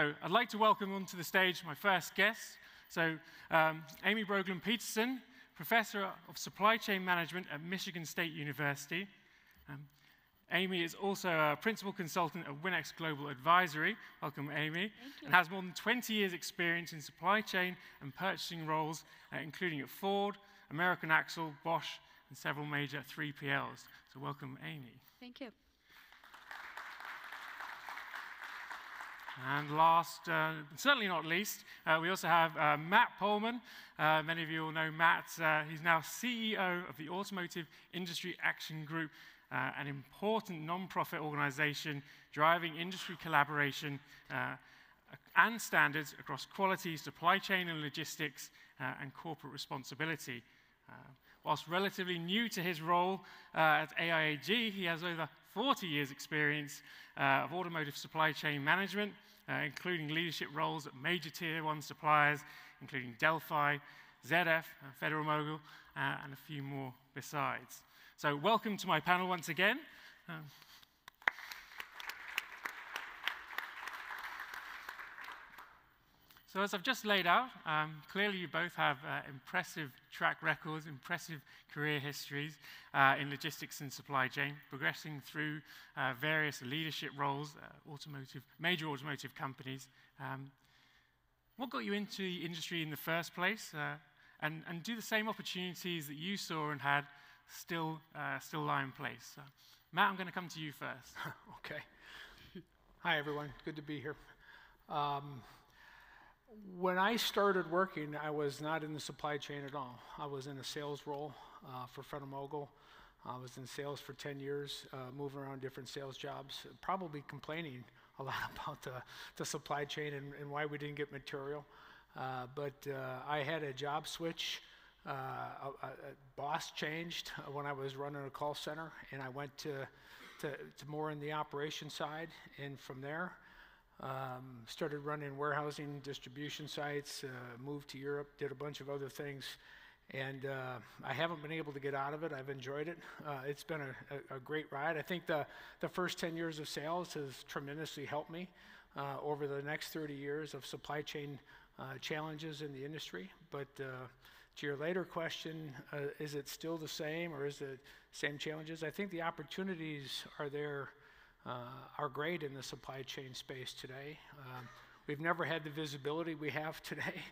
So I'd like to welcome onto the stage my first guest. So um, Amy Broglin Peterson, Professor of Supply Chain Management at Michigan State University. Um, Amy is also a principal consultant at Winex Global Advisory. Welcome, Amy. And has more than 20 years' experience in supply chain and purchasing roles, uh, including at Ford, American Axle, Bosch, and several major 3PLs. So, welcome, Amy. Thank you. And last, uh, certainly not least, uh, we also have uh, Matt Pohlman. Uh, many of you will know Matt. Uh, he's now CEO of the Automotive Industry Action Group, uh, an important non-profit organization driving industry collaboration and standards across quality, supply chain and logistics, and corporate responsibility. whilst relatively new to his role at AIAG, he has over 40 years' experience of automotive supply chain management, including leadership roles at major tier one suppliers, including Delphi, ZF, uh, Federal-Mogul, uh, and a few more besides. So, welcome to my panel once again. Um, So, as I've just laid out, um, clearly you both have uh, impressive track records, impressive career histories uh, in logistics and supply chain, progressing through uh, various leadership roles, uh, automotive, major automotive companies. Um, what got you into the industry in the first place? Uh, and, and do the same opportunities that you saw and had still, uh, still lie in place? So, Matt, I'm going to come to you first. okay. Hi, everyone. Good to be here. Um, when I started working, I was not in the supply chain at all. I was in a sales role uh, for Federal-Mogul. I was in sales for 10 years, uh, moving around different sales jobs, probably complaining a lot about the, the supply chain and, and, why we didn't get material. Uh, but uh, I had a job switch. Uh, a, a, boss changed when I was running a call center, and I went to, to, to more in the operation side. And from there, um, started running warehousing, distribution sites, uh, moved to Europe, did a bunch of other things. And uh, I haven't been able to get out of it. I've enjoyed it. Uh, it's been a, a, a, great ride. I think the, the first 10 years of sales has tremendously helped me uh, over the next 30 years of supply chain uh, challenges in the industry. But uh, to your later question, is it still the same or is it same challenges? I think the opportunities are there are great in the supply chain space today. Um, we've never had the visibility we have today.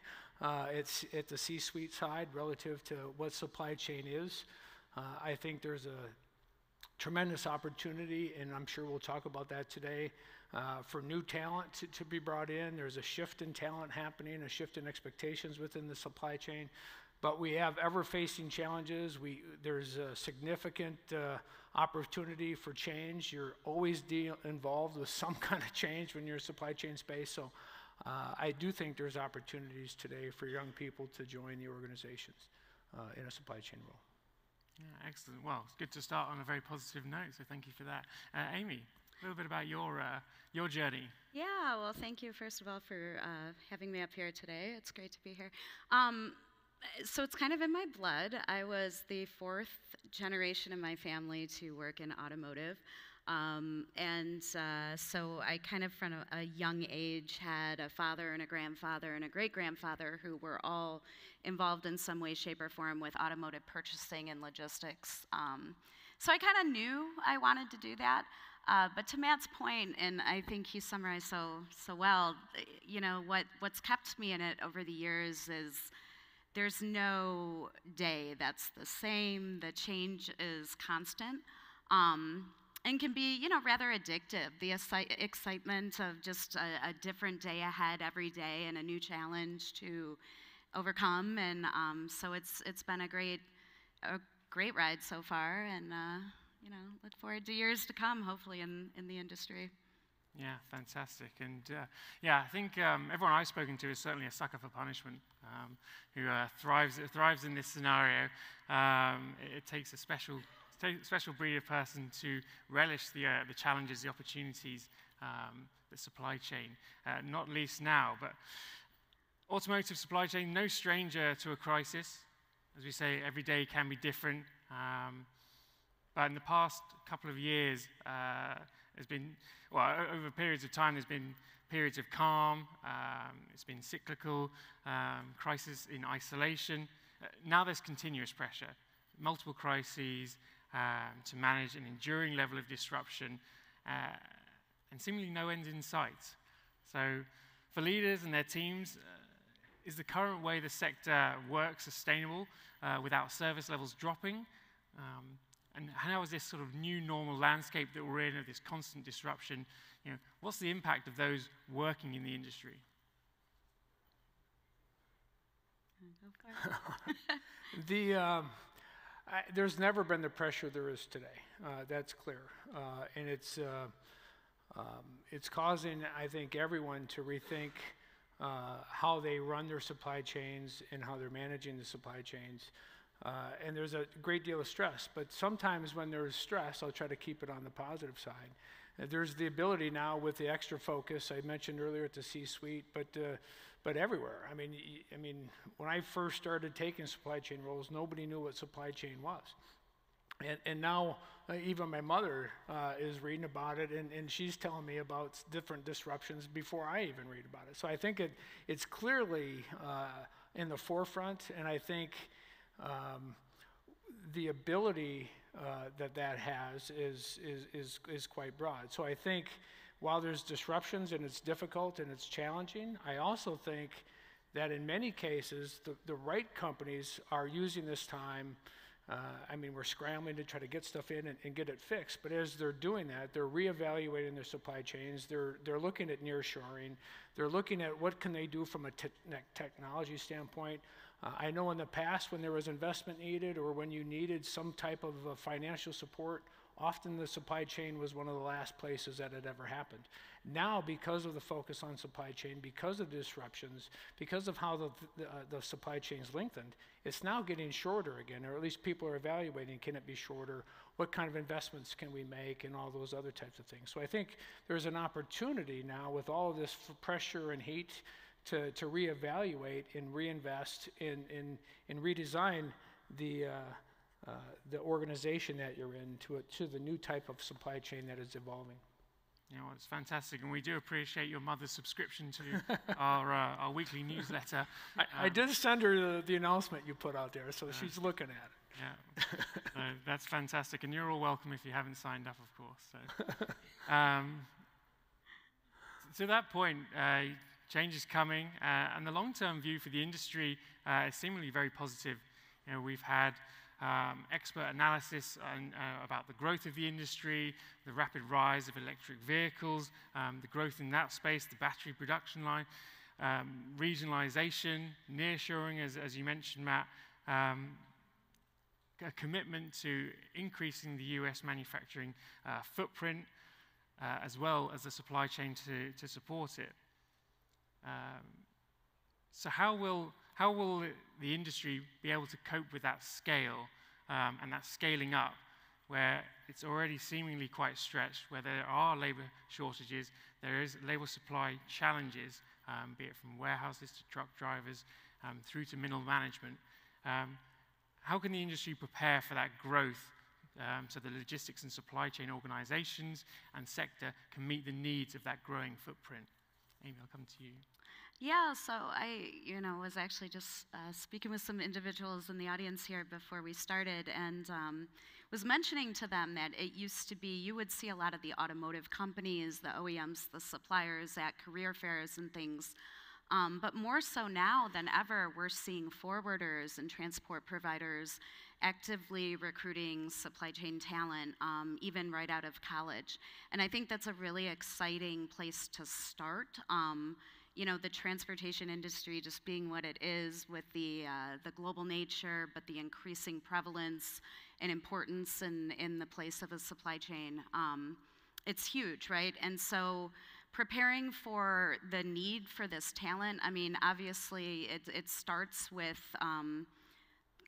Uh, it's at the C suite side relative to what supply chain is. Uh, I think there's a tremendous opportunity, and I'm sure we'll talk about that today, uh, for new talent to, to, be brought in. There's a shift in talent happening, a shift in expectations within the supply chain. But we have ever facing challenges. We, there's a significant uh, opportunity for change. You're always de- involved with some kind of change when you're in supply chain space. So uh, I do think there's opportunities today for young people to join the organizations uh, in a supply chain role. Yeah, excellent. Well, it's good to start on a very positive note, so thank you for that. Uh, Amy, a little bit about your, uh, your journey. Yeah, well, thank you, first of all, for uh, having me up here today. It's great to be here. Um, so it's kind of in my blood. I was the fourth generation in my family to work in automotive. Um, and uh, so I kind of from a, a, young age had a father and a grandfather and a great grandfather who were all involved in some way, shape, or form with automotive purchasing and logistics. Um, so I kind of knew I wanted to do that. Uh, but to Matt's point, and I think he summarized so so well, you know what what's kept me in it over the years is there's no day that's the same. The change is constant. Um, and can be, you know, rather addictive. The excitement of just a, a, different day ahead every day and a new challenge to overcome. And um, so it's it's been a great a great ride so far, and uh, you know, look forward to years to come, hopefully in in the industry. Yeah, fantastic. And uh, yeah, I think um, everyone I've spoken to is certainly a sucker for punishment um, who uh, thrives, thrives in this scenario. Um, it, it, takes a special, special breed of person to relish the, uh, the challenges, the opportunities, um, the supply chain, uh, not least now. But automotive supply chain, no stranger to a crisis. As we say, every day can be different. Um, but in the past couple of years, uh, there's been, well, over periods of time, there's been periods of calm, um, it's been cyclical, um, crisis in isolation. Uh, now there's continuous pressure, multiple crises um, to manage an enduring level of disruption, uh, and seemingly no end in sight. So, for leaders and their teams, uh, is the current way the sector works sustainable uh, without service levels dropping? Um, and how is this sort of new normal landscape that we're in of this constant disruption, you know, what's the impact of those working in the industry? the, um, I, there's never been the pressure there is today. Uh, that's clear. Uh, and it's, uh, um, it's causing, I think, everyone to rethink uh, how they run their supply chains and how they're managing the supply chains. Uh, and there's a great deal of stress. But sometimes when there's stress, I'll try to keep it on the positive side. Uh, there's the ability now with the extra focus I mentioned earlier at the C-suite, but uh, but everywhere. I mean, I mean, when I first started taking supply chain roles, nobody knew what supply chain was. And, and now uh, even my mother uh, is reading about it and, and she's telling me about different disruptions before I even read about it. So I think it, it's clearly uh, in the forefront and I think um, the ability uh, that that has is, is, is, is quite broad. So I think while there's disruptions and it's difficult and it's challenging, I also think that in many cases the, the right companies are using this time uh, I mean, we're scrambling to try to get stuff in and, and, get it fixed. But as they're doing that, they're reevaluating their supply chains. They're, they're looking at nearshoring. They're looking at what can they do from a te technology standpoint. Uh, I know in the past when there was investment needed or when you needed some type of uh, financial support, often the supply chain was one of the last places that had ever happened. Now, because of the focus on supply chain, because of disruptions, because of how the, the, uh, the supply chain's lengthened, it's now getting shorter again, or at least people are evaluating can it be shorter? What kind of investments can we make, and all those other types of things. So I think there's an opportunity now with all of this pressure and heat to, to reevaluate and reinvest in, in, in redesign the, uh, uh, the organization that you're in to, a, to the new type of supply chain that is evolving. You know, it's fantastic, and we do appreciate your mother's subscription to our, uh, our weekly newsletter. I, um, I, did send her the, the, announcement you put out there, so she's looking at it. Yeah, that's fantastic, and you're all welcome if you haven't signed up, of course. So, um, to that point, uh, change is coming, uh, and the long-term view for the industry uh, is seemingly very positive. You know, we've had um, expert analysis on, uh, about the growth of the industry, the rapid rise of electric vehicles, um, the growth in that space, the battery production line, um, regionalization, nearshoring, as, as you mentioned, Matt, um, a commitment to increasing the US manufacturing uh, footprint, uh, as well as the supply chain to, to support it. Um, so, how will how will the industry be able to cope with that scale um, and that scaling up where it's already seemingly quite stretched, where there are labor shortages, there is labor supply challenges, um, be it from warehouses to truck drivers um, through to middle management. Um, how can the industry prepare for that growth um, so the logistics and supply chain organizations and sector can meet the needs of that growing footprint? Amy, I'll come to you. Yeah, so I, you know, was actually just uh, speaking with some individuals in the audience here before we started, and um, was mentioning to them that it used to be you would see a lot of the automotive companies, the OEMs, the suppliers at career fairs and things. Um, but more so now than ever, we're seeing forwarders and transport providers actively recruiting supply chain talent, um, even right out of college. And I think that's a really exciting place to start. Um, you know, the transportation industry just being what it is with the, uh, the global nature, but the increasing prevalence and importance in, in the place of a supply chain, um, it's huge, right? And so preparing for the need for this talent, I mean, obviously it, it starts with um,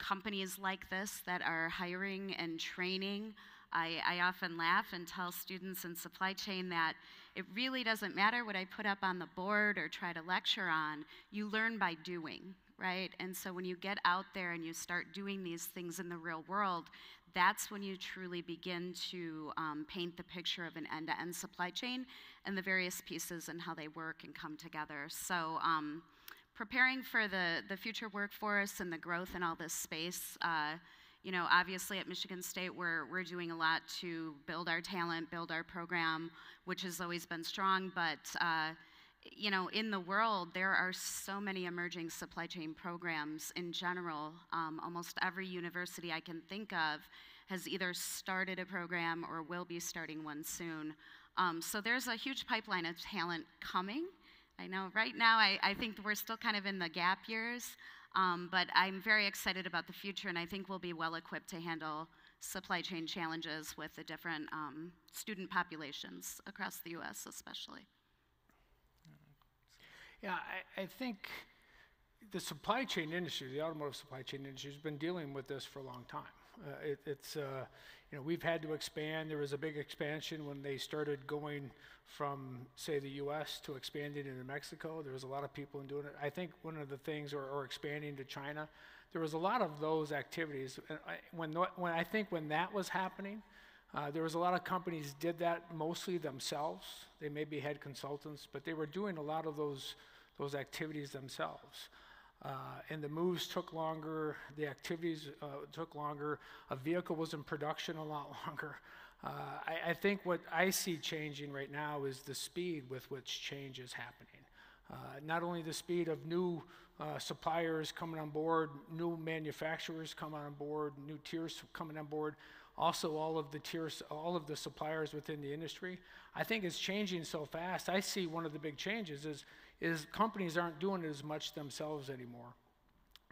companies like this that are hiring and training I, I often laugh and tell students in supply chain that it really doesn't matter what I put up on the board or try to lecture on. You learn by doing, right? And so when you get out there and you start doing these things in the real world, that's when you truly begin to um, paint the picture of an end to end supply chain. and the various pieces and how they work and come together. So, um, preparing for the, the future workforce and the growth in all this space. Uh, you know, obviously at Michigan State, we're, we're doing a lot to build our talent, build our program, which has always been strong, but uh, you know, in the world, there are so many emerging supply chain programs in general. Um, almost every university I can think of has either started a program or will be starting one soon. Um, so there's a huge pipeline of talent coming. I know right now I, I think we're still kind of in the gap years, um, but I'm very excited about the future, and I think we'll be well equipped to handle supply chain challenges with the different um, student populations across the US, especially. Yeah, I, I think the supply chain industry, the automotive supply chain industry, has been dealing with this for a long time. Uh, it, it's, uh, you know, we've had to expand. There was a big expansion when they started going from, say, the U.S. to expanding into Mexico. There was a lot of people in doing it. I think one of the things, or, or expanding to China, there was a lot of those activities. I, when, when I think when that was happening, uh, there was a lot of companies did that mostly themselves. They maybe had consultants, but they were doing a lot of those those activities themselves. Uh, and the moves took longer, the activities uh, took longer, a vehicle was in production a lot longer. Uh, I, I, think what I see changing right now is the speed with which change is happening. Uh, not only the speed of new uh, suppliers coming on board, new manufacturers coming on board, new tiers coming on board, also all of the tiers, all of the suppliers within the industry. I think it's changing so fast. I see one of the big changes is is companies aren't doing it as much themselves anymore.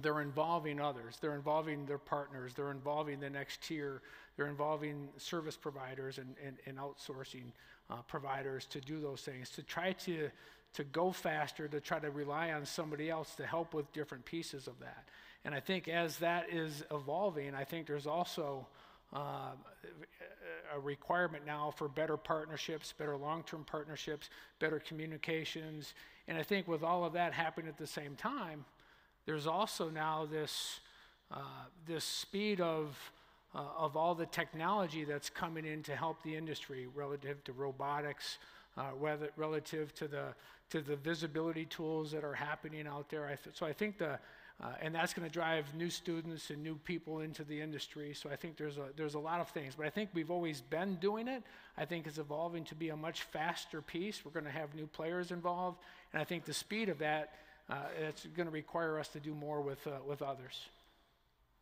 They're involving others, they're involving their partners, they're involving the next tier, they're involving service providers and, and, and outsourcing uh, providers to do those things, to try to, to go faster, to try to rely on somebody else to help with different pieces of that. And I think as that is evolving, I think there's also uh, a requirement now for better partnerships, better long term partnerships, better communications. And I think with all of that happening at the same time, there's also now this, uh, this speed of, uh, of all the technology that's coming in to help the industry relative to robotics, uh, relative to the, to the visibility tools that are happening out there. I th- so I think the, uh, and that's going to drive new students and new people into the industry. So I think there's a, there's a lot of things. But I think we've always been doing it. I think it's evolving to be a much faster piece. We're going to have new players involved. And I think the speed of that, uh, it's going to require us to do more with, uh, with others.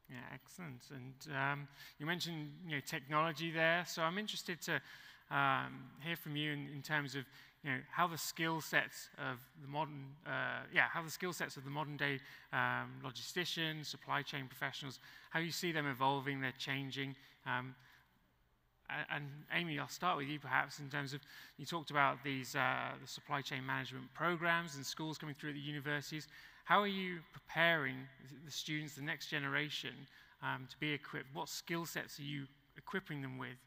Yeah, excellent. And um, you mentioned you know, technology there. So I'm interested to um, hear from you in, in terms of you know, how the skill sets of the modern, uh, yeah, how the skill sets of the modern day um, logisticians, supply chain professionals, how you see them evolving, they're changing. Um, and Amy, I'll start with you perhaps in terms of you talked about these uh, the supply chain management programs and schools coming through at the universities. How are you preparing the students, the next generation, um, to be equipped? What skill sets are you equipping them with?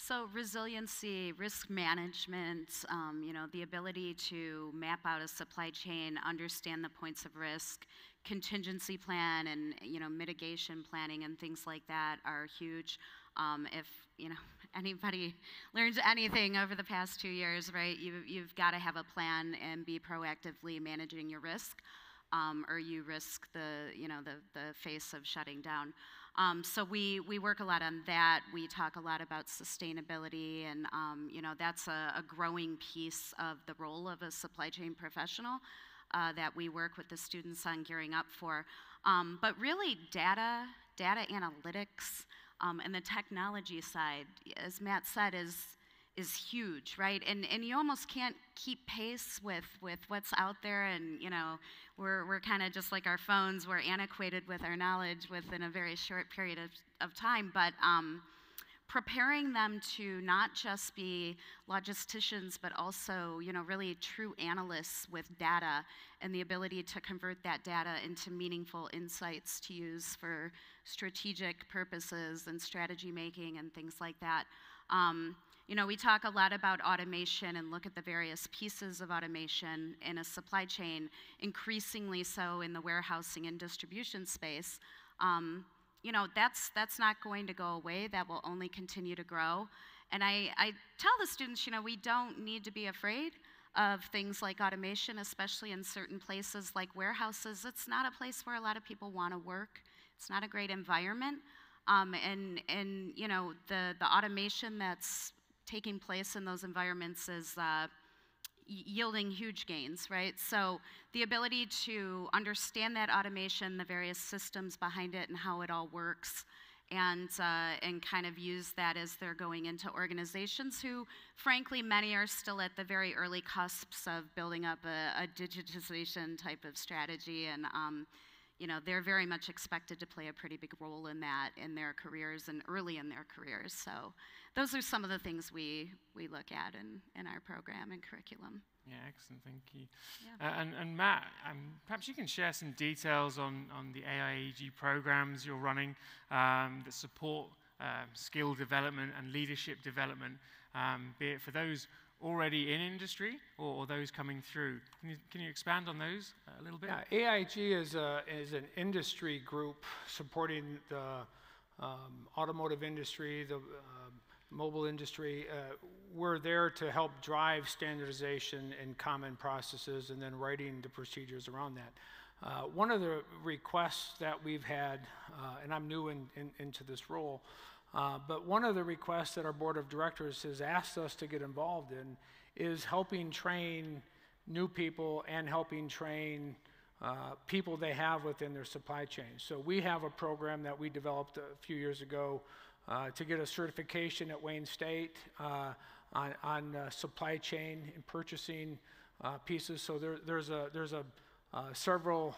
So resiliency, risk management, um, you know, the ability to map out a supply chain, understand the points of risk, contingency plan, and you know, mitigation planning and things like that are huge. Um, if you know anybody learns anything over the past two years, right? You, you've got to have a plan and be proactively managing your risk, um, or you risk the you know the the face of shutting down. Um, so we, we work a lot on that. We talk a lot about sustainability, and um, you know that's a, a, growing piece of the role of a supply chain professional uh, that we work with the students on gearing up for. Um, but really, data, data analytics, um, and the technology side, as Matt said, is is huge, right? And and you almost can't keep pace with with what's out there. And you know, we're we're kind of just like our phones. We're antiquated with our knowledge within a very short period of, of time. But um, preparing them to not just be logisticians, but also you know really true analysts with data and the ability to convert that data into meaningful insights to use for strategic purposes and strategy making and things like that. Um, you know, we talk a lot about automation and look at the various pieces of automation in a supply chain, increasingly so in the warehousing and distribution space. Um, you know, that's, that's not going to go away. That will only continue to grow. And I, I tell the students, you know, we don't need to be afraid of things like automation, especially in certain places like warehouses. It's not a place where a lot of people want to work. It's not a great environment. Um, and, and, you know, the, the automation that's taking place in those environments is uh, yielding huge gains, right? So the ability to understand that automation, the various systems behind it, and how it all works, and uh, and kind of use that as they're going into organizations who, frankly, many are still at the very early cusps of building up a, a digitization type of strategy, and um, you know they're very much expected to play a pretty big role in that in their careers and early in their careers. So those are some of the things we we look at in in our program and curriculum. Yeah, excellent. Thank you. Yeah. Uh, and, and Matt, um, perhaps you can share some details on, on the AIAG programs you're running um, that support um, skill development and leadership development, um, be it for those already in industry or, or those coming through. Can you, can you, expand on those a little bit? Yeah, AIAG is, a, is an industry group supporting the um, automotive industry, the mobile industry, uh, we're there to help drive standardization and common processes and then writing the procedures around that. Uh, one of the requests that we've had, uh, and I'm new in, in, into this role, uh, but one of the requests that our board of directors has asked us to get involved in is helping train new people and helping train uh, people they have within their supply chain. So we have a program that we developed a few years ago uh, to get a certification at Wayne State uh, on, on uh, supply chain and purchasing uh, pieces. So there, there's a, there's a uh, several,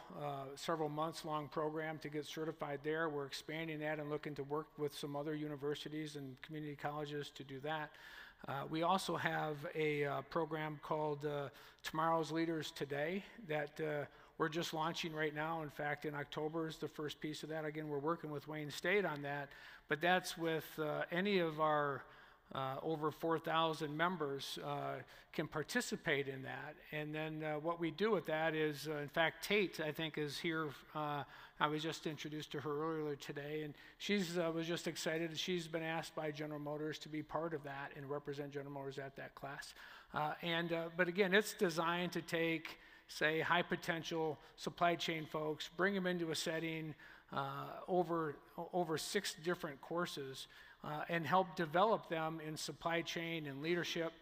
several months long program to get certified there. We're expanding that and looking to work with some other universities and community colleges to do that. Uh, we also have a uh, program called uh, Tomorrow's Leaders Today that we're just launching right now. In fact, in October is the first piece of that. Again, we're working with Wayne State on that, but that's with uh, any of our uh, over 4,000 members uh, can participate in that. And then uh, what we do with that is, uh, in fact, Tate, I think, is here. Uh, I was just introduced to her earlier today, and she was just excited. She's been asked by General Motors to be part of that and represent General Motors at that class. and but again, it's designed to take say, high potential supply chain folks, bring them into a setting uh, over, over six different courses, uh, and help develop them in supply chain and leadership,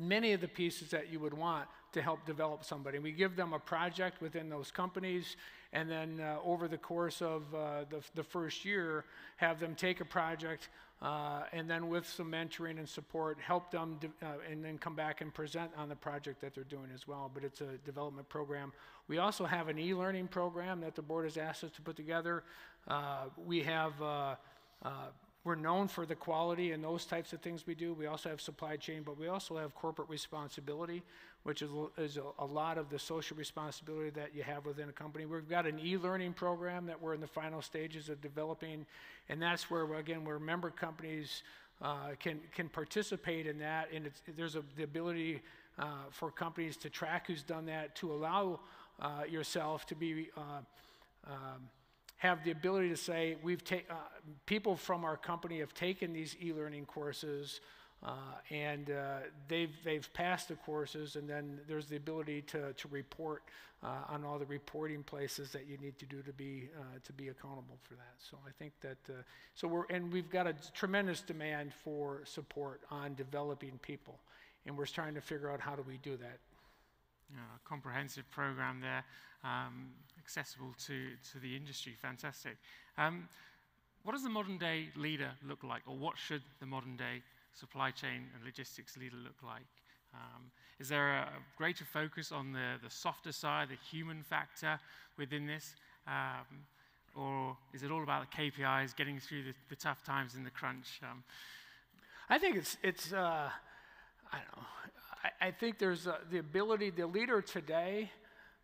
many of the pieces that you would want to help develop somebody. We give them a project within those companies, and then uh, over the course of uh, the, the first year, have them take a project, uh, and then with some mentoring and support, help them uh, and then come back and present on the project that they're doing as well. But it's a development program. We also have an e-learning program that the board has asked us to put together. Uh, we have uh, we're known for the quality and those types of things we do. We also have supply chain, but we also have corporate responsibility, which is, is a, a, lot of the social responsibility that you have within a company. We've got an e-learning program that we're in the final stages of developing, and that's where, again, where member companies uh, can, can participate in that, and there's a, the ability uh, for companies to track who's done that, to allow uh, yourself to be uh, um, have the ability to say, we've ta- uh, people from our company have taken these e-learning courses uh, and uh, they've, they've passed the courses and then there's the ability to, to report uh, on all the reporting places that you need to do to be, uh, to be accountable for that. So I think that, uh, so we're, and we've got a tremendous demand for support on developing people and we're trying to figure out how do we do that. Yeah, a comprehensive program there. Um, accessible to, to the industry. Fantastic. Um, what does the modern day leader look like, or what should the modern day supply chain and logistics leader look like? Um, is there a greater focus on the, the softer side, the human factor within this? Um, or is it all about the KPIs, getting through the, the tough times in the crunch? Um, I think it's, it's uh, I don't know, I, I think there's uh, the ability, the leader today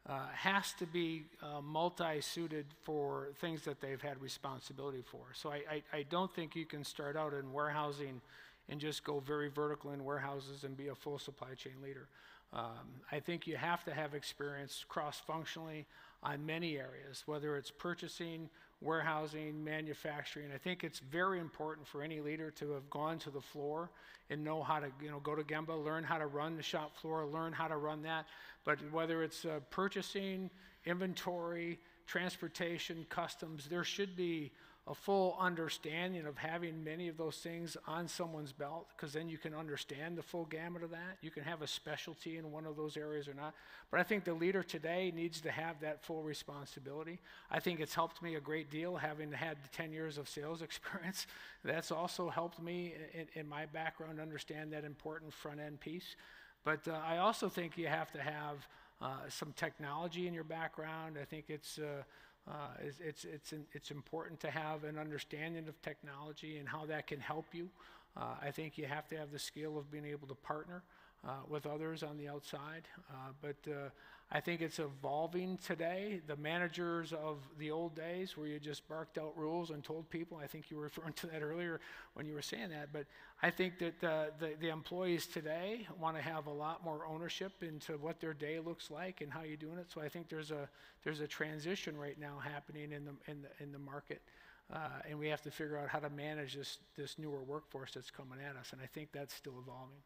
uh, has to be uh, multi-suited for things that they've had responsibility for. So I, I, I, don't think you can start out in warehousing and just go very vertical in warehouses and be a full supply chain leader. Um, I think you have to have experience cross-functionally on many areas, whether it's purchasing, warehousing, manufacturing. I think it's very important for any leader to have gone to the floor and know how to, you know, go to Gemba, learn how to run the shop floor, learn how to run that. But whether it's uh, purchasing, inventory, transportation, customs, there should be a full understanding of having many of those things on someone's belt because then you can understand the full gamut of that. You can have a specialty in one of those areas or not. But I think the leader today needs to have that full responsibility. I think it's helped me a great deal having had 10 years of sales experience. That's also helped me in, in my background understand that important front end piece. But uh, I also think you have to have uh, some technology in your background. I think it's uh, uh, it's, it's, it's, it's important to have an understanding of technology and how that can help you. Uh, I think you have to have the skill of being able to partner uh, with others on the outside. Uh, but uh, I think it's evolving today. The managers of the old days, where you just barked out rules and told people, I think you were referring to that earlier when you were saying that. But I think that the, the employees today want to have a lot more ownership into what their day looks like and how you're doing it. So I think there's a, there's a transition right now happening in the, in the, in the market. Uh, and we have to figure out how to manage this, this newer workforce that's coming at us. And I think that's still evolving.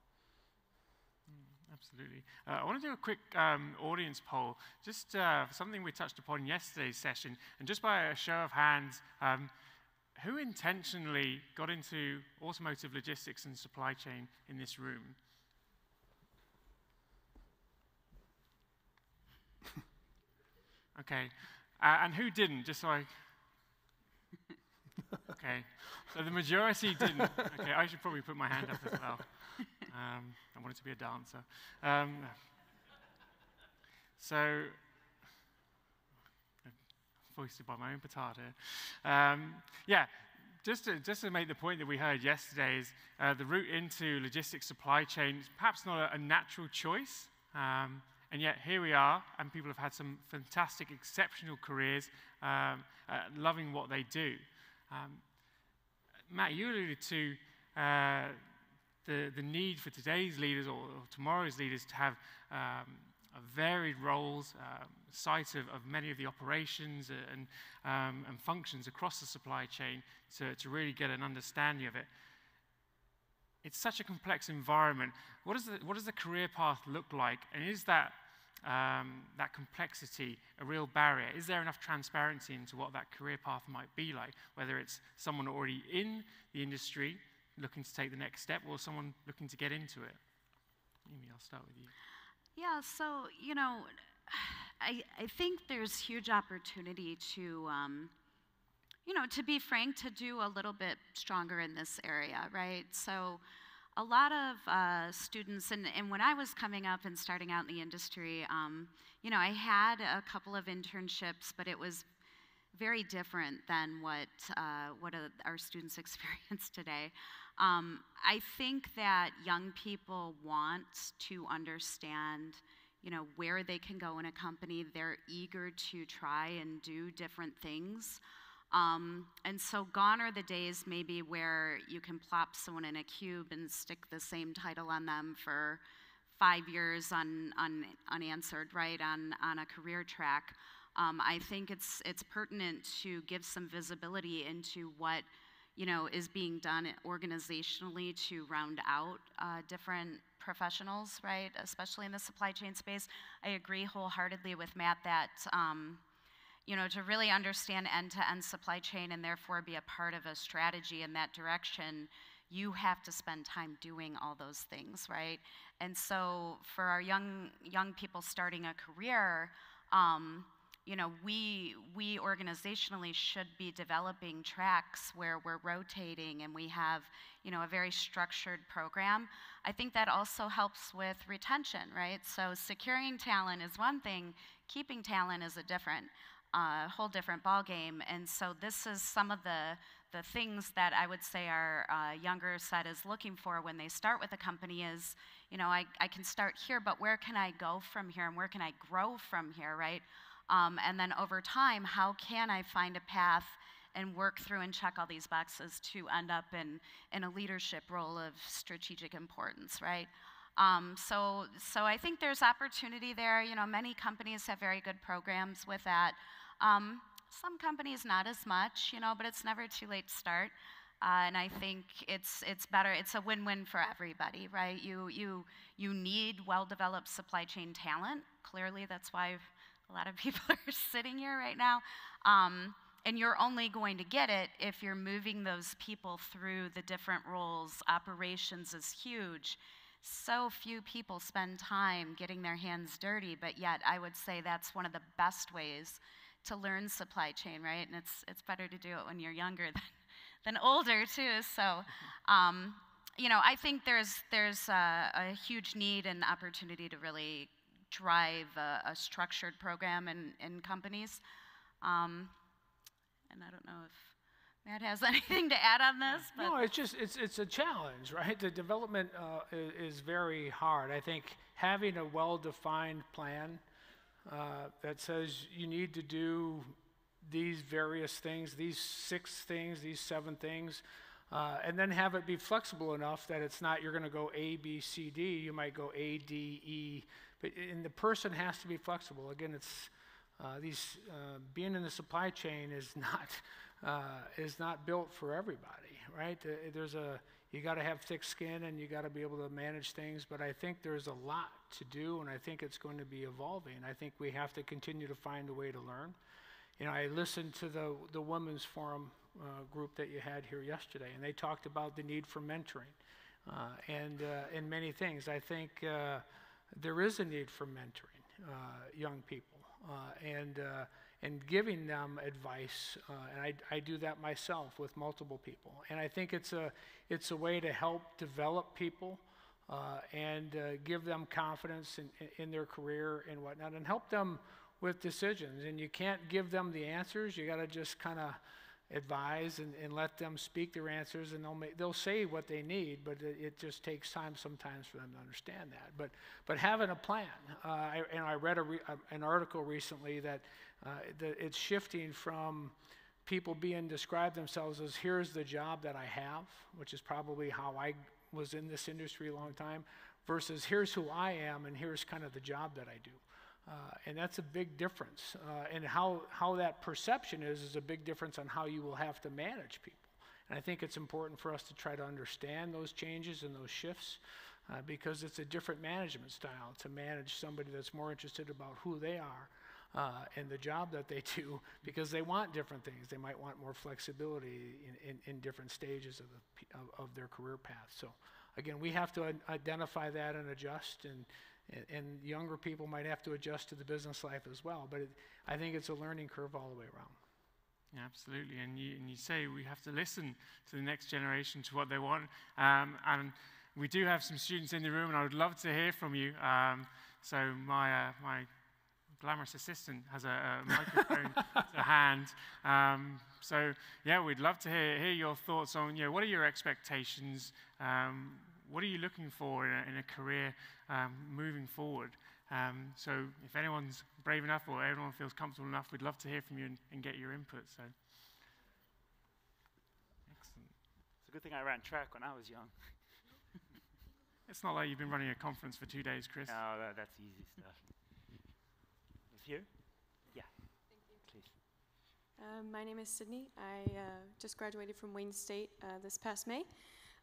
Absolutely. Uh, I want to do a quick um, audience poll, just uh, something we touched upon yesterday's session, and just by a show of hands, um, who intentionally got into automotive logistics and supply chain in this room? okay. Uh, and who didn't, just so I. okay. So the majority didn't. Okay, I should probably put my hand up as well. Um, I wanted to be a dancer. Um, so, foisted by my own petard here. Um, yeah, just to, just to make the point that we heard yesterday is uh, the route into logistics supply chain is perhaps not a, a natural choice. Um, and yet here we are, and people have had some fantastic, exceptional careers, um, uh, loving what they do. Um, Matt, you alluded to uh, the, the need for today's leaders or, or tomorrow's leaders to have um, varied roles, um, sight of, of, many of the operations and, um, and functions across the supply chain to, to really get an understanding of it. It's such a complex environment. What, is the, what does the career path look like? And is that, um, that complexity a real barrier? Is there enough transparency into what that career path might be like? Whether it's someone already in the industry looking to take the next step or someone looking to get into it? Amy, I'll start with you. Yeah, so, you know, I, I think there's huge opportunity to, um, you know, to be frank, to do a little bit stronger in this area, right? So, a lot of uh, students, and, and when I was coming up and starting out in the industry, um, you know, I had a couple of internships, but it was very different than what, uh, what a, our students experience today. Um, I think that young people want to understand, you know, where they can go in a company. They're eager to try and do different things. Um, and so gone are the days maybe where you can plop someone in a cube and stick the same title on them for five years un, un, unanswered, right, on, on a career track. Um, I think it's, it's pertinent to give some visibility into what you know, is being done organizationally to round out uh, different professionals, right? Especially in the supply chain space. I agree wholeheartedly with Matt that, um, you know, to really understand end-to-end supply chain and therefore be a part of a strategy in that direction, you have to spend time doing all those things, right? And so for our young young people starting a career. Um, you know, we, we organizationally should be developing tracks where we're rotating and we have, you know, a very structured program. I think that also helps with retention, right? So securing talent is one thing, keeping talent is a different, uh, whole different ballgame. And so this is some of the, the things that I would say our uh, younger set is looking for when they start with a company is, you know, I, I can start here, but where can I go from here and where can I grow from here, right? Um, and then over time, how can I find a path and work through and check all these boxes to end up in, in a leadership role of strategic importance, right? Um, so, so I think there's opportunity there. You know, many companies have very good programs with that. Um, Some companies not as much, you know, but it's never too late to start. Uh, and I think it's it's better. It's a win-win for everybody, right? You you you need well-developed supply chain talent. Clearly, that's why a lot of people are sitting here right now. Um, and you're only going to get it if you're moving those people through the different roles. Operations is huge. So few people spend time getting their hands dirty, but yet I would say that's one of the best ways to learn supply chain, right? And it's, it's better to do it when you're younger than, than older, too. So, um, you know, I think there's, there's a, a, huge need and opportunity to really drive a, a structured program in, in companies. Um, and I don't know if Matt has anything to add on this. But. No, it's just it's it's a challenge, right? The development uh, is, is, very hard. I think having a well-defined plan uh, that says you need to do these various things, these six things, these seven things, uh, and then have it be flexible enough that it's not you're going to go A, B, C, D. You might go A, D, E, but and the person has to be flexible. Again, it's uh, these uh, being in the supply chain is not uh, is not built for everybody, right? There's a you got to have thick skin and you got to be able to manage things. But I think there's a lot to do, and I think it's going to be evolving. I think we have to continue to find a way to learn. You know, I listened to the the women's forum uh, group that you had here yesterday, and they talked about the need for mentoring uh, and uh, and many things. I think uh, there is a need for mentoring young people and and giving them advice. Uh, and I, I do that myself with multiple people. And I think it's a, it's a way to help develop people uh, and uh, give them confidence in, in their career and whatnot and help them with decisions. And you can't give them the answers, you got to just kind of advise and, and let them speak their answers and they'll, make, they'll say what they need but it, it, just takes time sometimes for them to understand that but, but having a plan uh, I, and i read a re, uh, an article recently that, uh, that it's shifting from people being described themselves as here's the job that i have which is probably how i was in this industry a long time versus here's who i am and here's kind of the job that i do uh, and that's a big difference. Uh, and how, how that perception is, is a big difference on how you will have to manage people. And I think it's important for us to try to understand those changes and those shifts uh, because it's a different management style to manage somebody that's more interested about who they are uh, and the job that they do because they want different things. They might want more flexibility in, in, in different stages of, the, of, of, their career path. So, again, we have to identify that and adjust and and, younger people might have to adjust to the business life as well. But it, I think it's a learning curve all the way around. Absolutely. And you, and you say we have to listen to the next generation to what they want. Um, and we do have some students in the room, and I would love to hear from you. Um, so my, uh, my glamorous assistant has a, a microphone to hand. Um, so yeah, we'd love to hear, hear your thoughts on, you know, what are your expectations? Um, what are you looking for in a, in a career um, moving forward? Um, so if anyone's brave enough or everyone feels comfortable enough, we'd love to hear from you and, and get your input. So. Excellent. It's a good thing I ran track when I was young. it's not like you've been running a conference for two days, Chris. No, that, that's easy stuff. Is here? Yeah. Thank you. Please. Um, my name is Sydney. I uh, just graduated from Wayne State uh, this past May.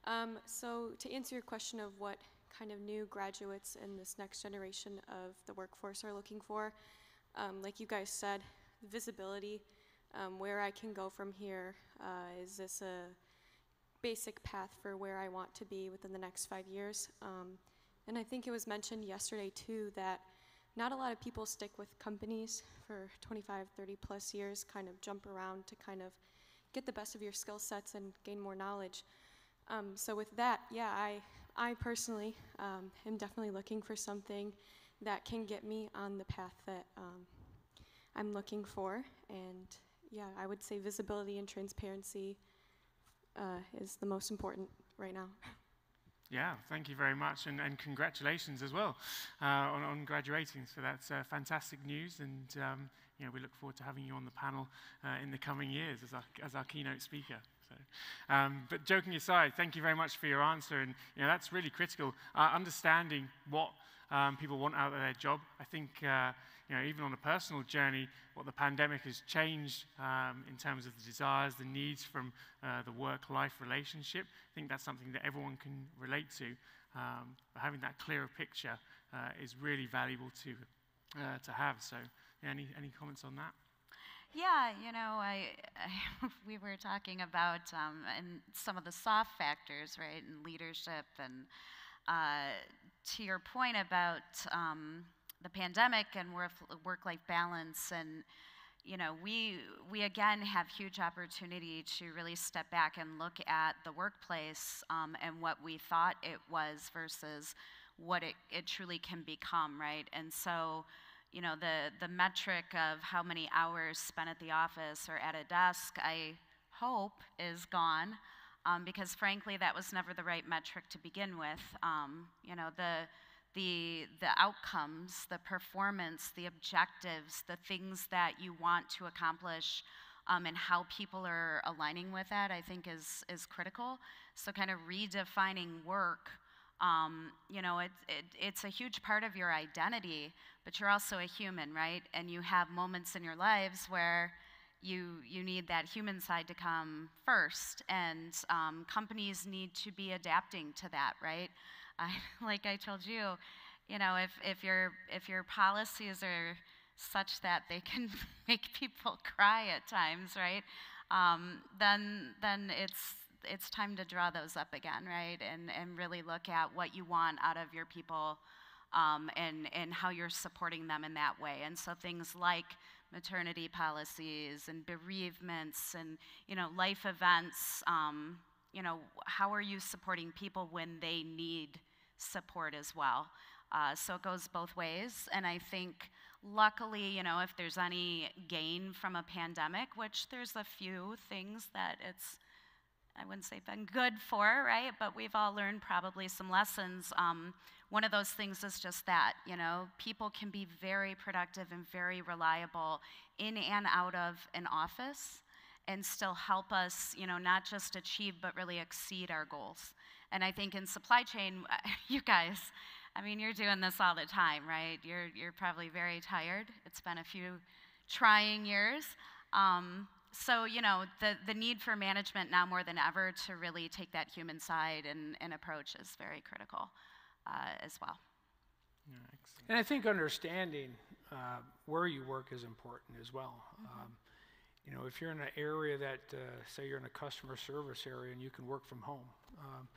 Um, so to answer your question of what kind of new graduates in this next generation of the workforce are looking for, um, like you guys said, visibility, um, where I can go from here. Uh, is this a basic path for where I want to be within the next five years? Um, and I think it was mentioned yesterday too that not a lot of people stick with companies for 25, 30 plus years, kind of jump around to kind of get the best of your skill sets and gain more knowledge. Um, so with that, yeah, I, I personally um, am definitely looking for something that can get me on the path that um, I'm looking for. And yeah, I would say visibility and transparency uh, is the most important right now. Yeah, thank you very much, and, and congratulations as well uh, on, on, graduating. So that's uh, fantastic news, and um, you know, we look forward to having you on the panel uh, in the coming years as our, as our keynote speaker. So, um, but joking aside, thank you very much for your answer. And you know, that's really critical. Uh, understanding what um, people want out of their job. I think uh, you know, even on a personal journey, what the pandemic has changed um, in terms of the desires, the needs from uh, the work-life relationship. I think that's something that everyone can relate to. Um, having that clearer picture uh, is really valuable to uh, to have. So, yeah, any any comments on that? Yeah, you know, I, I we were talking about um, and some of the soft factors, right, and leadership, and uh, to your point about um, the pandemic and work-life balance, and you know, we we again have huge opportunity to really step back and look at the workplace um, and what we thought it was versus what it, it truly can become, right, and so you know, the, the metric of how many hours spent at the office or at a desk, I hope is gone. Um, because frankly, that was never the right metric to begin with. Um, you know, the, the, the outcomes, the performance, the objectives, the things that you want to accomplish, um, and how people are aligning with that, I think is, is critical. So, kind of redefining work um, you know, it, it, it's a huge part of your identity, but you're also a human, right? And you have moments in your lives where you, you need that human side to come first. And um, companies need to be adapting to that, right? I, like I told you, you know, if, if, your, if your policies are such that they can make people cry at times, right? Um, then, then it's, it's time to draw those up again, right? And, and really look at what you want out of your people um, and, and how you're supporting them in that way. And so things like maternity policies and bereavements and, you know, life events, um, you know, how are you supporting people when they need support as well? Uh, so it goes both ways. And I think luckily, you know, if there's any gain from a pandemic, which there's a few things that it's I wouldn't say been good for, right? But we've all learned probably some lessons. Um, one of those things is just that, you know, people can be very productive and very reliable in and out of an office and still help us, you know, not just achieve but really exceed our goals. And I think in supply chain, you guys, I mean, you're doing this all the time, right? You're, you're probably very tired. It's been a few trying years. Um, so, you know, the, the need for management now more than ever to really take that human side and, and approach is very critical uh, as well. Yeah, and I think understanding uh, where you work is important as well. Mm-hmm. Um, you know, if you're in an area that, uh, say, you're in a customer service area and you can work from home, um,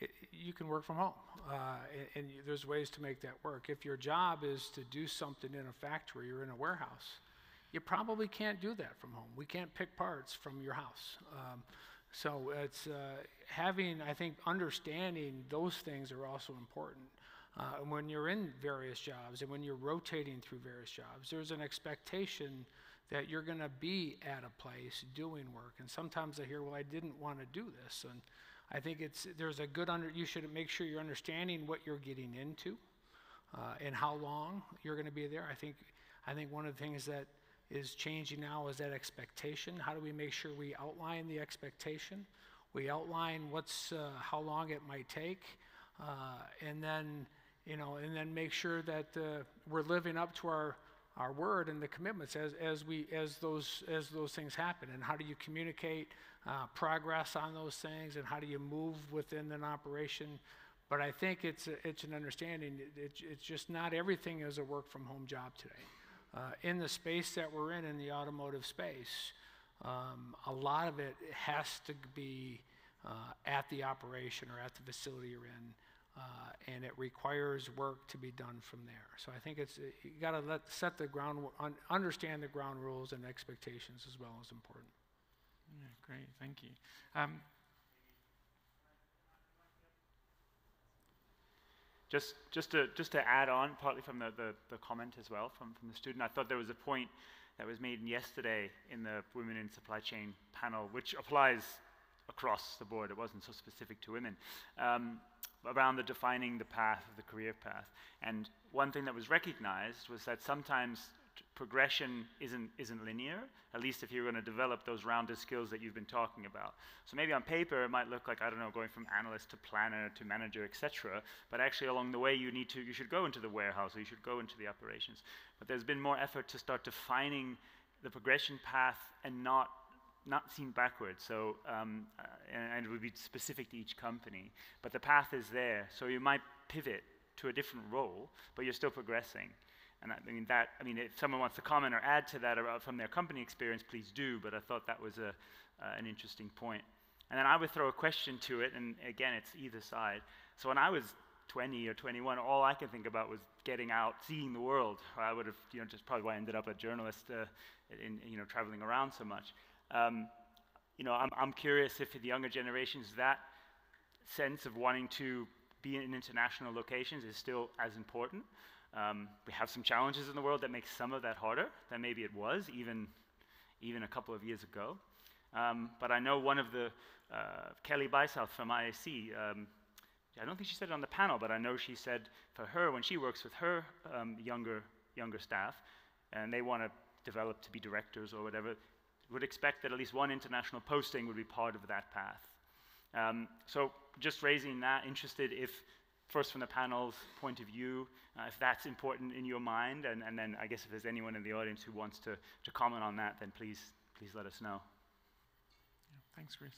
it, you can work from home, uh, and, and, there's ways to make that work. If your job is to do something in a factory or in a warehouse, you probably can't do that from home. We can't pick parts from your house. Um, so it's uh, having, I think, understanding those things are also important. Uh, and when you're in various jobs and when you're rotating through various jobs, there's an expectation that you're going to be at a place doing work. And sometimes I hear, well, I didn't want to do this. And I think it's there's a good under. You should make sure you're understanding what you're getting into, uh, and how long you're going to be there. I think I think one of the things that is changing now is that expectation. How do we make sure we outline the expectation? We outline what's uh, how long it might take, uh, and then you know, and then make sure that uh, we're living up to our our word and the commitments as, as we as those as those things happen. And how do you communicate uh, progress on those things, and how do you move within an operation? But I think it's it's an understanding. It, it's just not everything is a work from home job today uh, in the space that we're in, in the automotive space, um, a lot of it has to be uh, at the operation or at the facility you're in, uh, and it requires work to be done from there. So I think it's you got to let set the ground, un, understand the ground rules and expectations as well as important. Yeah, great, thank you. Um, Just, just, to, just to add on, partly from the, the, the, comment as well from, from the student, I thought there was a point that was made yesterday in the Women in Supply Chain panel, which applies across the board. It wasn't so specific to women, um, around the defining the path, of the career path. And one thing that was recognized was that sometimes progression isn't, isn't linear, at least if you're going to develop those rounded skills that you've been talking about. So maybe on paper it might look like, I don't know, going from analyst to planner to manager, etc. But actually along the way you need to, you should go into the warehouse or you should go into the operations. But there's been more effort to start defining the progression path and not not seen backwards. So, um, uh, and, and, it would be specific to each company. But the path is there. So you might pivot to a different role, but you're still progressing. And I mean that. I mean, if someone wants to comment or add to that about from their company experience, please do. But I thought that was a, uh, an interesting point. And then I would throw a question to it, and again, it's either side. So when I was 20 or 21, all I could think about was getting out, seeing the world. I would have, you know, just probably why I ended up a journalist, uh, in, you know, traveling around so much. Um, you know, I'm, I'm curious if for the younger generations, that sense of wanting to be in international locations is still as important. Um, we have some challenges in the world that make some of that harder than maybe it was even, even a couple of years ago. Um, but I know one of the, uh, Kelly Bysouth from IAC, um, I don't think she said it on the panel, but I know she said for her, when she works with her um, younger, younger staff, and they want to develop to be directors or whatever, would expect that at least one international posting would be part of that path. Um, so just raising that, interested if, first from the panel's point of view, uh, if that's important in your mind, and, and then I guess if there's anyone in the audience who wants to, to comment on that, then please, please let us know. Yeah, thanks, Chris.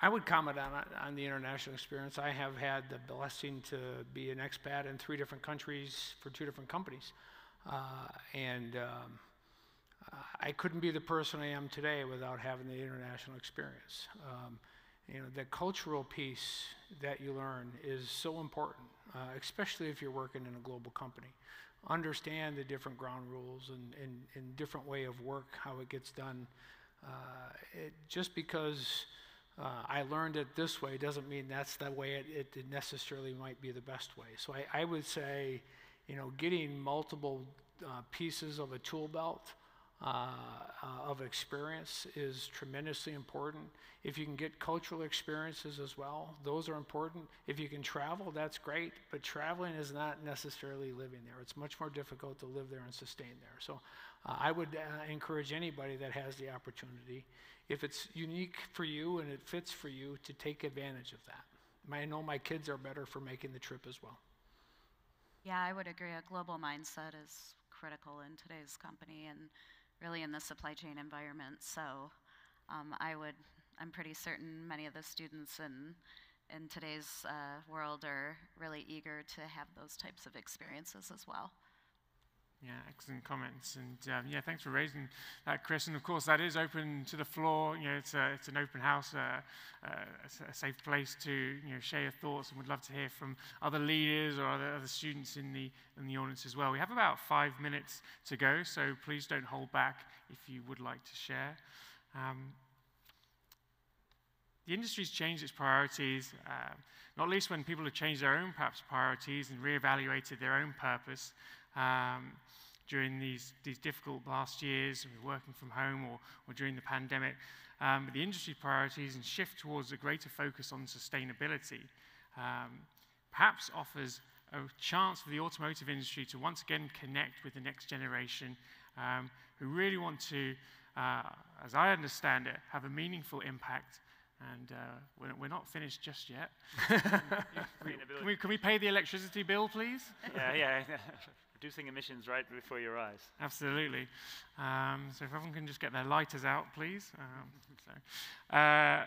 I would comment on, on the international experience. I have had the blessing to be an expat in three different countries for two different companies. Uh, and um, I couldn't be the person I am today without having the international experience. Um, you know, the cultural piece that you learn is so important, uh, especially if you're working in a global company. Understand the different ground rules and, and, and different way of work, how it gets done. Uh, it, just because uh, I learned it this way doesn't mean that's the way it, it necessarily might be the best way. So I, I would say, you know, getting multiple uh, pieces of a tool belt of experience is tremendously important. If you can get cultural experiences as well, those are important. If you can travel, that's great, but traveling is not necessarily living there. It's much more difficult to live there and sustain there. So uh, I would uh, encourage anybody that has the opportunity, if it's unique for you and it fits for you, to take advantage of that. I know my kids are better for making the trip as well. Yeah, I would agree. A global mindset is critical in today's company and really in the supply chain environment. So um, I would, I'm pretty certain many of the students in, in today's uh, world are really eager to have those types of experiences as well. Yeah, excellent comments, and um, yeah, thanks for raising that, Chris. And of course, that is open to the floor. You know, it's a, it's an open house, uh, uh, a safe place to you know share your thoughts, and we'd love to hear from other leaders or other, other students in the in the audience as well. We have about five minutes to go, so please don't hold back if you would like to share. Um, the industry's changed its priorities, uh, not least when people have changed their own perhaps priorities and reevaluated their own purpose. Um, during these, these difficult last years, working from home or, or during the pandemic. Um, but the industry priorities and shift towards a greater focus on sustainability um, perhaps offers a chance for the automotive industry to once again connect with the next generation um, who really want to, uh, as I understand it, have a meaningful impact and uh, we're, we're, not finished just yet. can, we, can, we, pay the electricity bill, please? Yeah, yeah. reducing emissions right before your eyes. Absolutely. Um, so if everyone can just get their lighters out, please. Um, so, uh,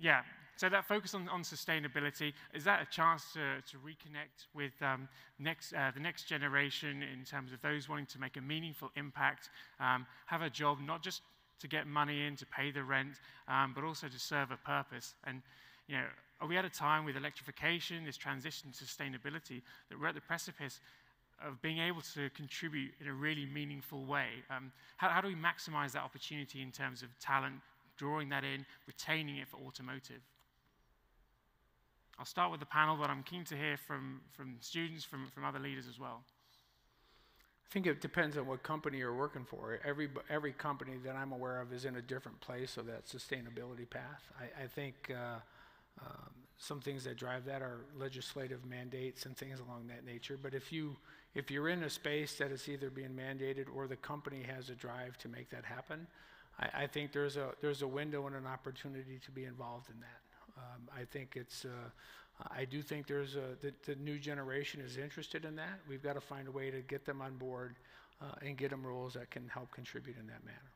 yeah, so that focus on, on sustainability, is that a chance to, to reconnect with um, next, uh, the next generation in terms of those wanting to make a meaningful impact, um, have a job, not just to get money in, to pay the rent, um, but also to serve a purpose. And, you know, are we at a time with electrification, this transition to sustainability, that we're at the precipice of being able to contribute in a really meaningful way? Um, how, how do we maximize that opportunity in terms of talent, drawing that in, retaining it for automotive? I'll start with the panel, but I'm keen to hear from, from students, from, from other leaders as well. I think it depends on what company you're working for. Every, every company that I'm aware of is in a different place of that sustainability path. I, I think uh, um, some things that drive that are legislative mandates and things along that nature. But if you if you're in a space that is either being mandated or the company has a drive to make that happen, I, I think there's a there's a window and an opportunity to be involved in that. Um, I think it's. Uh, I do think there's a the, the, new generation is interested in that. We've got to find a way to get them on board uh, and get them rules that can help contribute in that manner.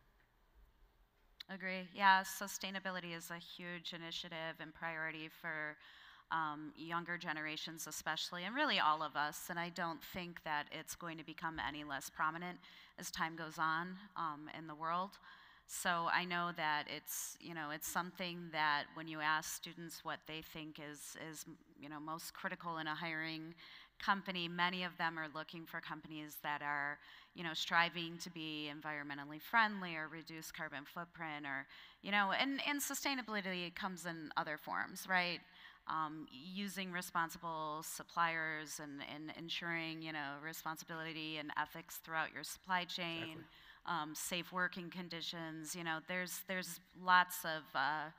Agree. Yeah, sustainability is a huge initiative and priority for um, younger generations, especially, and really all of us. And I don't think that it's going to become any less prominent as time goes on um, in the world. So I know that it's you know it's something that when you ask students what they think is is you know most critical in a hiring company, many of them are looking for companies that are you know striving to be environmentally friendly or reduce carbon footprint or you know and and sustainability comes in other forms, right? Um, using responsible suppliers and, and ensuring you know responsibility and ethics throughout your supply chain. Exactly um, safe working conditions. You know, there's there's lots of uh,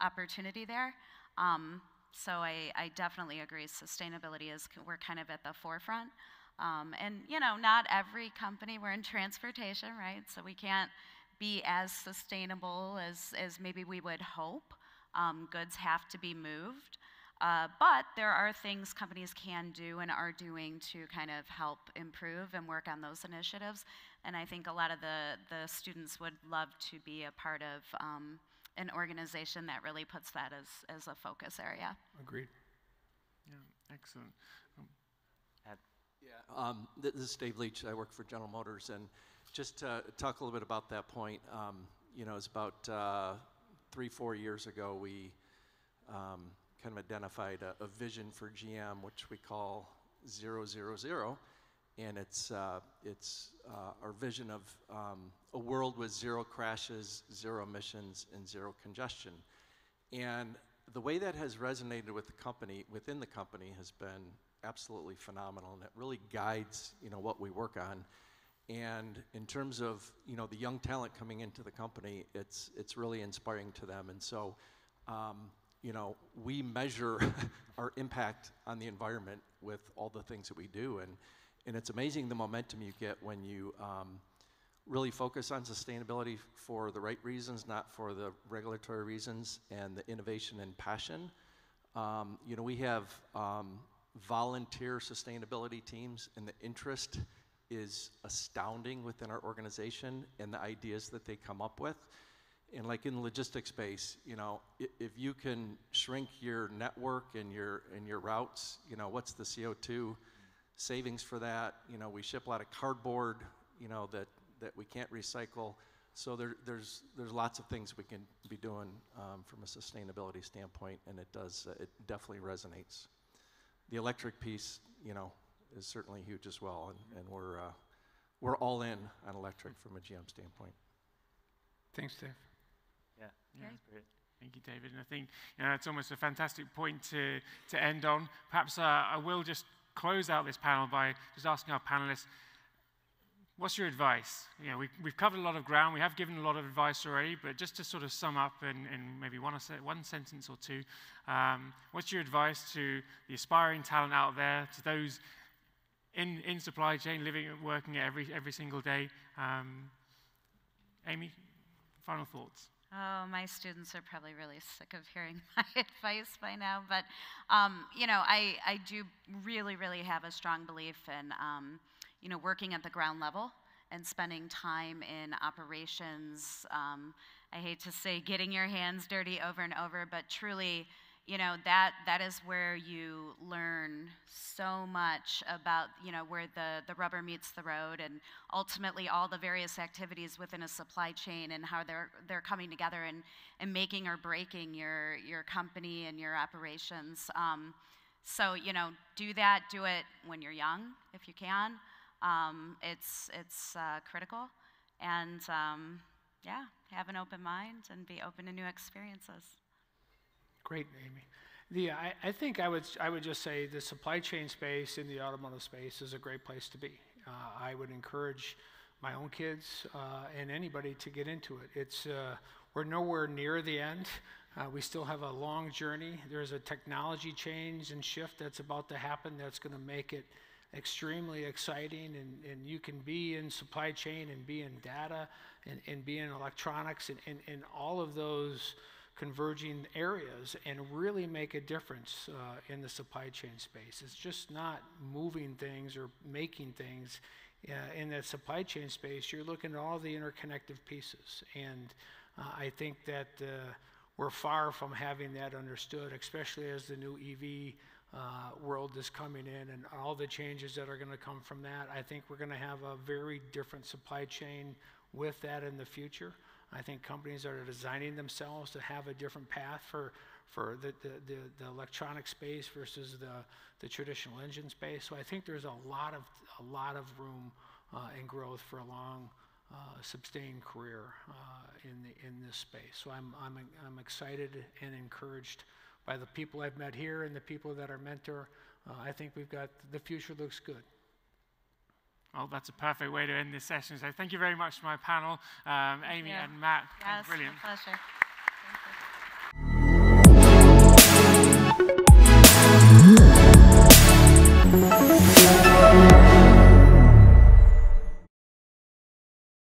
opportunity there. Um, so I, I definitely agree. Sustainability is we're kind of at the forefront. Um, and you know, not every company we're in transportation, right? So we can't be as sustainable as as maybe we would hope. Um, goods have to be moved. Uh, but there are things companies can do and are doing to kind of help improve and work on those initiatives. And I think a lot of the, the students would love to be a part of um, an organization that really puts that as, as a focus area. Agreed. Yeah, excellent. Um, yeah, um, this is Dave Leach. I work for General Motors, and just to talk a little bit about that point. Um, you know, it's about uh, three, four years ago we um, kind of identified a, a, vision for GM, which we call zero zero zero, and it's, uh, it's uh, our vision of um, a world with zero crashes, zero emissions, and zero congestion. And the way that has resonated with the company, within the company, has been absolutely phenomenal, and it really guides, you know, what we work on. And in terms of, you know, the young talent coming into the company, it's, it's really inspiring to them. And so, um, you know, we measure our impact on the environment with all the things that we do. And, and it's amazing the momentum you get when you um, really focus on sustainability for the right reasons, not for the regulatory reasons, and the innovation and passion. Um, you know, we have um, volunteer sustainability teams, and the interest is astounding within our organization and the ideas that they come up with. And like in the logistics space, you know, if you can shrink your network and your and your routes, you know, what's the CO2 savings for that. You know, we ship a lot of cardboard, you know, that, that we can't recycle. So there, there's, there's lots of things we can be doing um, from a sustainability standpoint, and it does, uh, it definitely resonates. The electric piece, you know, is certainly huge as well, and, and we're, uh, we're all in on electric from a GM standpoint. Thanks, Dave. Yeah, yeah, that's great. Thank you, David. And I think you know, it's almost a fantastic point to, to end on. Perhaps uh, I will just close out this panel by just asking our panelists, what's your advice? You know, we, we've covered a lot of ground, we have given a lot of advice already, but just to sort of sum up in, in maybe one, one sentence or two, um, what's your advice to the aspiring talent out there, to those in, in supply chain, living and working every, every single day? Um, Amy, final thoughts? Oh, my students are probably really sick of hearing my advice by now. But, um, you know, I, I do really, really have a strong belief in, um, you know, working at the ground level and spending time in operations. Um, I hate to say getting your hands dirty over and over, but truly you know that that is where you learn so much about you know where the the rubber meets the road and ultimately all the various activities within a supply chain and how they're they're coming together and and making or breaking your your company and your operations. Um, so you know do that do it when you're young if you can. Um, it's it's uh, critical and um, yeah have an open mind and be open to new experiences Great, Amy. The, I, I, think I would, I would just say the supply chain space in the automotive space is a great place to be. Uh, I would encourage my own kids uh, and anybody to get into it. It's, uh, we're nowhere near the end. Uh, we still have a long journey. There's a technology change and shift that's about to happen that's going to make it extremely exciting. And, and you can be in supply chain and be in data and, and be in electronics and, and, and all of those converging areas and really make a difference uh, in the supply chain space. It's just not moving things or making things. Uh, in that supply chain space, you're looking at all the interconnected pieces. And uh, I think that uh, we're far from having that understood, especially as the new EV uh, world is coming in and all the changes that are going to come from that. I think we're going to have a very different supply chain with that in the future. I think companies are designing themselves to have a different path for, for the, the, the, the electronic space versus the, the traditional engine space. So I think there's a lot of, a lot of room uh, and growth for a long, uh, sustained career uh, in, the, in this space. So I'm, I'm, I'm excited and encouraged by the people I've met here and the people that are mentor. Uh, I think we've got, the future looks good. Well, that's a perfect way to end this session. So thank you very much to my panel, um, Amy you. and Matt. Yes, Brilliant. pleasure.